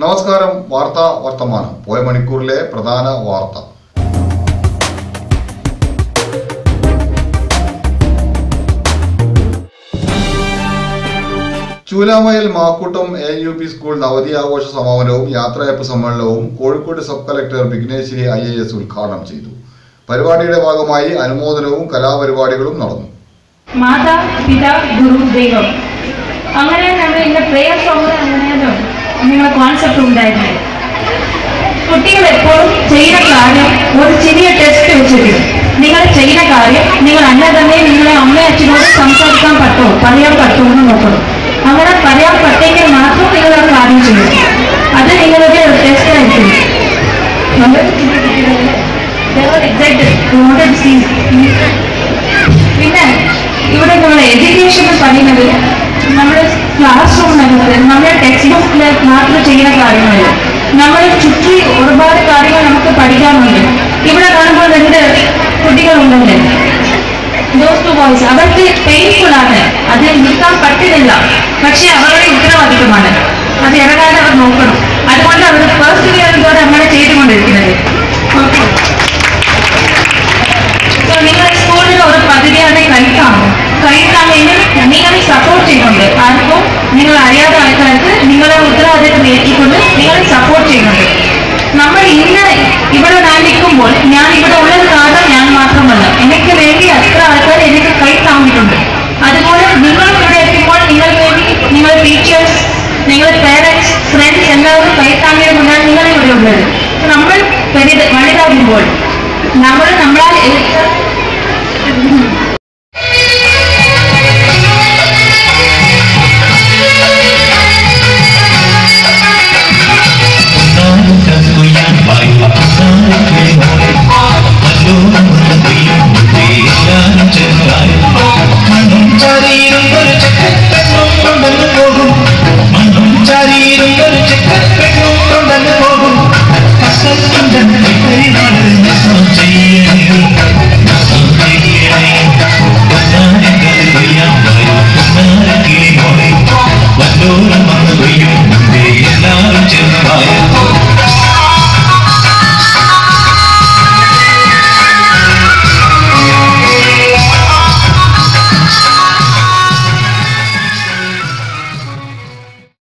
നമസ്കാരം വാർത്താ വർത്തമാനം. പോയ മണിക്കൂറിലെ പ്രധാന വാർത്ത. ചൂലാമയിൽ Makkoottam A U P school നവതി ആഘോഷ സമാപനവും യാത്രയപ്പ് സമ്മേളനവും Kozhikode sub collector Vighneshwari I A S ഉദ്ഘാടനം ചെയ്തു. പരിപാടിയുടെ ഭാഗമായി അനുമോദനവും കലാപരിപാടികളും നടന്നു. മാതാ പിതാ ഗുരു ദൈവം. അങ്ങനെ നമ്മൾ ഇന്ന് പ്രേയർ സോങ് നിങ്ങളെ കോൺസെപ്റ്റ് ഉണ്ടായിരുന്നത് കുട്ടികൾ എപ്പോഴും ചെയ്യുന്ന കാര്യം ഒരു ചെറിയ ടെസ്റ്റ് വെച്ചിട്ട് നിങ്ങൾ ചെയ്യുന്ന കാര്യം നിങ്ങൾ അന്നെ തന്നെ നിങ്ങളെ അമ്മ അച്ഛനോട് സംസാരിക്കാൻ പറ്റുമോ പറയാൻ പറ്റുമോ എന്ന് നോക്കണം അങ്ങനെ പറയാൻ പറ്റെങ്കിൽ മാത്രം നിങ്ങൾ ആ കാര്യം ചെയ്യും അത് നിങ്ങളുടെ ടെസ്റ്റ് ആയിരിക്കും പിന്നെ ഇവിടെ നമ്മുടെ എഡ്യൂക്കേഷൻ എന്ന് പറയുന്നത് നമ്മുടെ ക്ലാസ് റൂമിനകത്ത് നമ്മുടെ ടെക്സ്റ്റ് ബുക്കിൽ മാത്രം ചെയ്യുന്ന കാര്യങ്ങളല്ല? നമ്മൾ ചുറ്റി ഒരുപാട് കാര്യങ്ങൾ നമുക്ക് പഠിക്കാനുണ്ട്. ഇവിടെ കാണുമ്പോൾ രണ്ട് കുട്ടികളുണ്ടല്ലേ? ദോസ് ടു ബോയ്സ് അവർക്ക് പെയിൻഫുൾ ആണ്. അത് നിൽക്കാൻ പറ്റുന്നില്ല. പക്ഷെ അവരുടെ ഉത്തരവാദിത്തമാണ് അത് ഇറങ്ങാതെ അവർ നോക്കണം. അതുകൊണ്ട് നിങ്ങൾ അറിയാത്ത ആൾക്കാർക്ക് നിങ്ങളെ ഉത്തരവാദിത്തം ഏറ്റിക്കൊണ്ട് നിങ്ങളെ സപ്പോർട്ട് ചെയ്യുന്നുണ്ട്. നമ്മൾ ഇന്ന് ഇവിടെ ഞാൻ നിൽക്കുമ്പോൾ ഞാൻ ഇവിടെ ഉള്ളത് കാരണം ഞാൻ മാത്രമല്ല. എനിക്ക് വേണ്ടി അത്ര ആൾക്കാർ എനിക്ക് കൈ താങ്ങിയിട്ടുണ്ട്. അതുപോലെ നിങ്ങൾ ഇവിടെ എത്തുമ്പോൾ നിങ്ങൾക്ക് വേണ്ടി നിങ്ങളുടെ ടീച്ചേഴ്സ് നിങ്ങളുടെ പേരൻസ് ഫ്രണ്ട്സ് എല്ലാവരും കൈ താങ്ങിയത് കൊണ്ടാണ് നിങ്ങൾ ഉള്ളത്. നമ്മൾ വലുതാകുമ്പോൾ നമ്മൾ നമ്മളാൽ